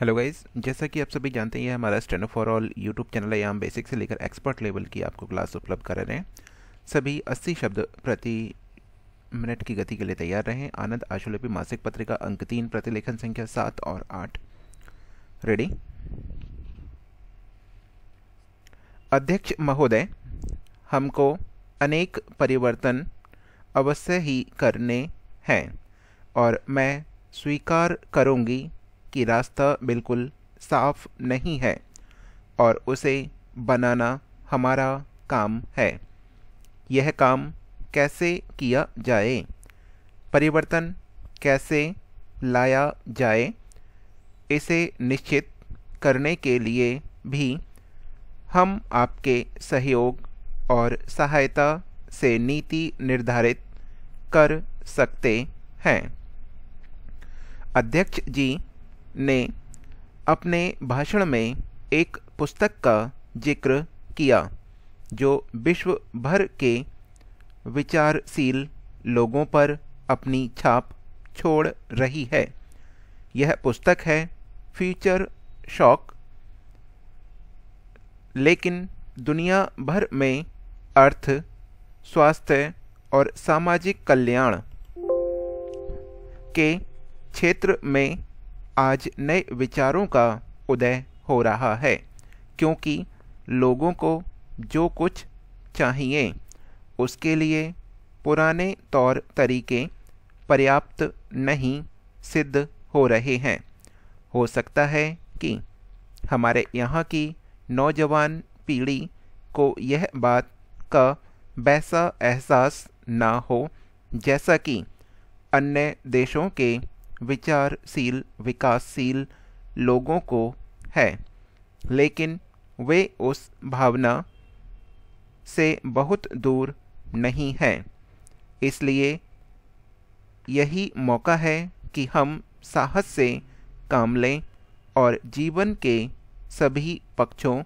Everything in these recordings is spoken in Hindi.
हेलो गाइज़ जैसा कि आप सभी जानते हैं हमारा steno for all YouTube channel है। यहाँ बेसिक से लेकर एक्सपर्ट लेवल की आपको क्लास उपलब्ध कर रहे हैं। सभी 80 शब्द प्रति मिनट की गति के लिए तैयार रहें। आनंद आशुलिपि मासिक पत्रिका, अंक तीन प्रतिलेखन संख्या सात और आठ। रेडी अध्यक्ष महोदय, हमको अनेक परिवर्तन अवश्य ही करने हैं और मैं स्वीकार करूँगी कि रास्ता बिल्कुल साफ़ नहीं है और उसे बनाना हमारा काम है। यह काम कैसे किया जाए? परिवर्तन कैसे लाया जाए? इसे निश्चित करने के लिए भी हम आपके सहयोग और सहायता से नीति निर्धारित कर सकते हैं। अध्यक्ष जी ने अपने भाषण में एक पुस्तक का ज़िक्र किया, जो विश्व भर के विचारशील लोगों पर अपनी छाप छोड़ रही है। यह पुस्तक है फ्यूचर शॉक लेकिन दुनिया भर में अर्थ, स्वास्थ्य और सामाजिक कल्याण के क्षेत्र में आज नए विचारों का उदय हो रहा है, क्योंकि लोगों को जो कुछ चाहिए, उसके लिए पुराने तौर तरीके पर्याप्त नहीं सिद्ध हो रहे हैं। हो सकता है कि हमारे यहाँ की नौजवान पीढ़ी को यह बात का वैसा एहसास ना हो, जैसा कि अन्य देशों के विचारशील, विकासशील लोगों को है। लेकिन वे उस भावना से बहुत दूर नहीं हैं। इसलिए यही मौका है कि हम साहस से काम लें और जीवन के सभी पक्षों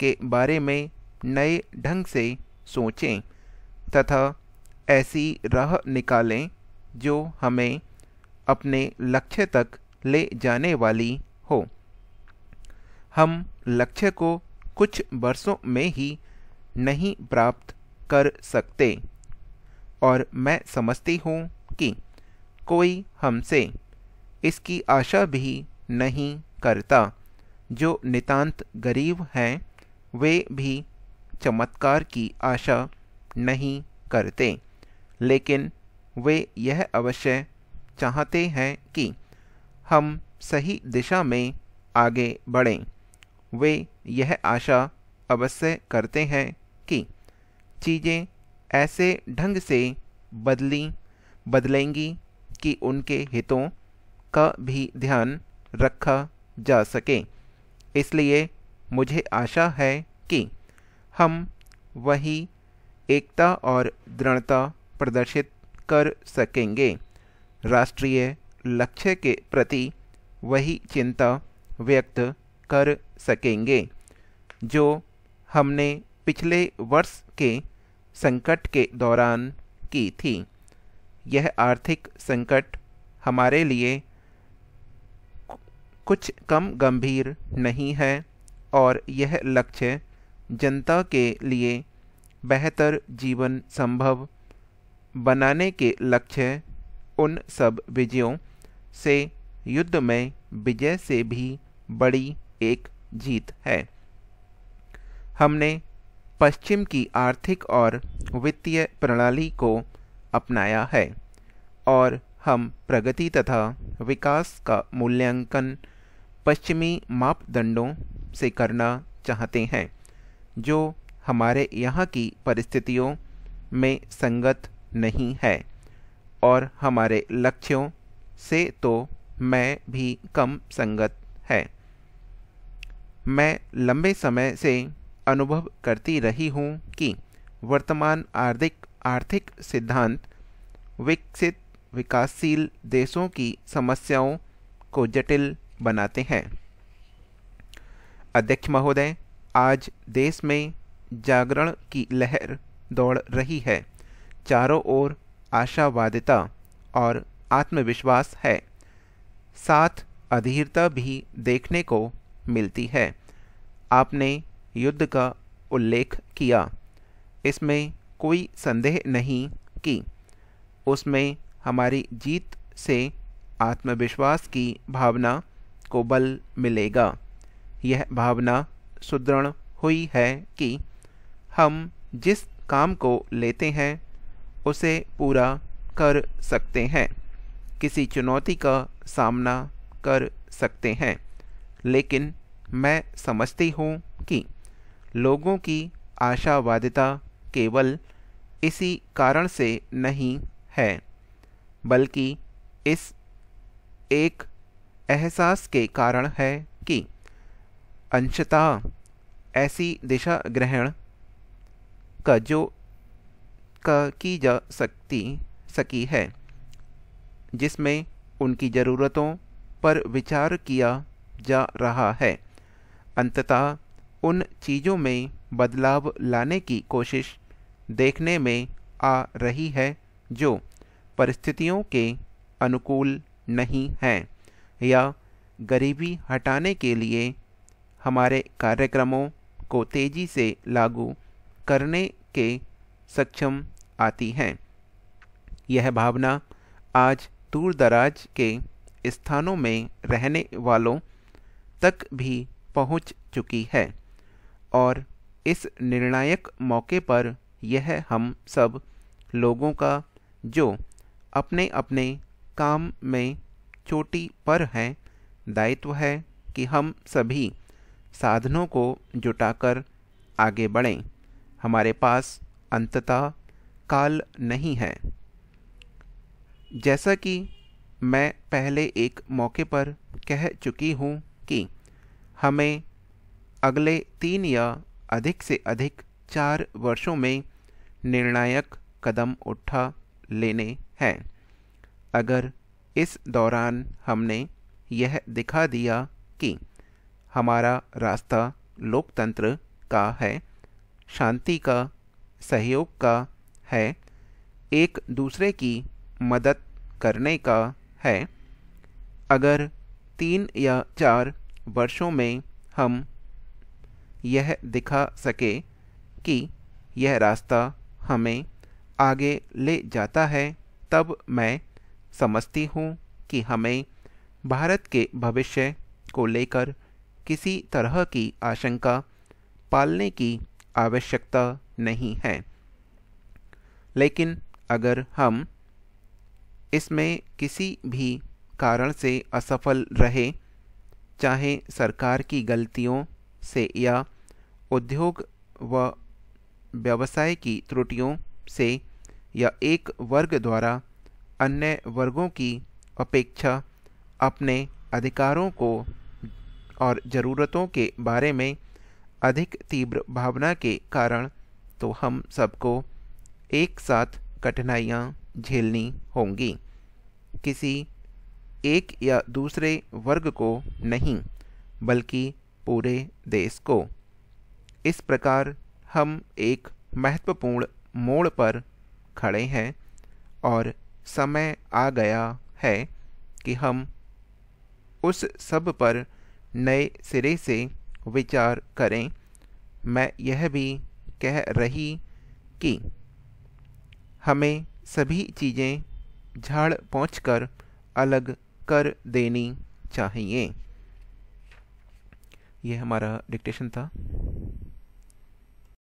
के बारे में नए ढंग से सोचें तथा ऐसी राह निकालें जो हमें अपने लक्ष्य तक ले जाने वाली हो। हम लक्ष्य को कुछ वर्षों में ही नहीं प्राप्त कर सकते। और मैं समझती हूँ कि कोई हमसे इसकी आशा भी नहीं करता। जो नितांत गरीब हैं, वे भी चमत्कार की आशा नहीं करते। लेकिन वे यह अवश्य चाहते हैं कि हम सही दिशा में आगे बढ़ें। वे यह आशा अवश्य करते हैं कि चीज़ें ऐसे ढंग से बदली, बदलेंगी कि उनके हितों का भी ध्यान रखा जा सके। इसलिए मुझे आशा है कि हम वही एकता और दृढ़ता प्रदर्शित कर सकेंगे। राष्ट्रीय लक्ष्य के प्रति वही चिंता व्यक्त कर सकेंगे, जो हमने पिछले वर्ष के संकट के दौरान की थी। यह आर्थिक संकट हमारे लिए कुछ कम गंभीर नहीं है, और यह लक्ष्य जनता के लिए बेहतर जीवन संभव बनाने के लक्ष्य उन सब विजयों से युद्ध में विजय से भी बड़ी एक जीत है। हमने पश्चिम की आर्थिक और वित्तीय प्रणाली को अपनाया है और हम प्रगति तथा विकास का मूल्यांकन पश्चिमी मापदंडों से करना चाहते हैं, जो हमारे यहाँ की परिस्थितियों में संगत नहीं है। और हमारे लक्ष्यों से तो मैं भी कम संगत है। मैं लंबे समय से अनुभव करती रही हूँ कि वर्तमान आर्थिक आर्थिक सिद्धांत विकसित, विकासशील देशों की समस्याओं को जटिल बनाते हैं। अध्यक्ष महोदय, आज देश में जागरण की लहर दौड़ रही है। चारों ओर आशावादिता और आत्मविश्वास है। साथ अधीरता भी देखने को मिलती है। आपने युद्ध का उल्लेख किया। इसमें कोई संदेह नहीं कि उसमें हमारी जीत से आत्मविश्वास की भावना को बल मिलेगा। यह भावना सुदृढ़ हुई है कि हम जिस काम को लेते हैं उसे पूरा कर सकते हैं। किसी चुनौती का सामना कर सकते हैं। लेकिन मैं समझती हूँ कि लोगों की आशावादिता केवल इसी कारण से नहीं है, बल्कि इस एक एहसास के कारण है कि अंशतः ऐसी दिशा ग्रहण का जो का की जा सकती, सकी है, जिसमें उनकी ज़रूरतों पर विचार किया जा रहा है। अंततः उन चीज़ों में बदलाव लाने की कोशिश देखने में आ रही है, जो परिस्थितियों के अनुकूल नहीं हैं, या गरीबी हटाने के लिए हमारे कार्यक्रमों को तेज़ी से लागू करने के सक्षम आती हैं। यह भावना आज दूर दराज के स्थानों में रहने वालों तक भी पहुँच चुकी है और इस निर्णायक मौके पर यह हम सब लोगों का, जो अपने अपने काम में चोटी पर हैं, दायित्व है कि हम सभी साधनों को जुटाकर आगे बढ़ें। हमारे पास अंततः काल नहीं है। जैसा कि मैं पहले एक मौके पर कह चुकी हूँ कि हमें अगले तीन या अधिक से अधिक चार वर्षों में निर्णायक कदम उठा लेने हैं। अगर इस दौरान हमने यह दिखा दिया कि हमारा रास्ता लोकतंत्र का है, शांति का सहयोग का है, एक दूसरे की मदद करने का है। अगर तीन या चार वर्षों में हम यह दिखा सके कि यह रास्ता हमें आगे ले जाता है, तब मैं समझती हूँ कि हमें भारत के भविष्य को लेकर किसी तरह की आशंका पालने की आवश्यकता नहीं है। लेकिन अगर हम इसमें किसी भी कारण से असफल रहे, चाहे सरकार की गलतियों से या उद्योग व व्यवसाय की त्रुटियों से या एक वर्ग द्वारा अन्य वर्गों की अपेक्षा अपने अधिकारों को और ज़रूरतों के बारे में अधिक तीव्र भावना के कारण तो हम सबको एक साथ कठिनाइयाँ झेलनी होंगी। किसी एक या दूसरे वर्ग को नहीं, बल्कि पूरे देश को। इस प्रकार हम एक महत्वपूर्ण मोड़ पर खड़े हैं और समय आ गया है कि हम उस सब पर नए सिरे से विचार करें, मैं यह भी कह रही कि हमें सभी चीज़ें झाड़ पहुँच अलग कर देनी चाहिए। यह हमारा डिक्टेशन था।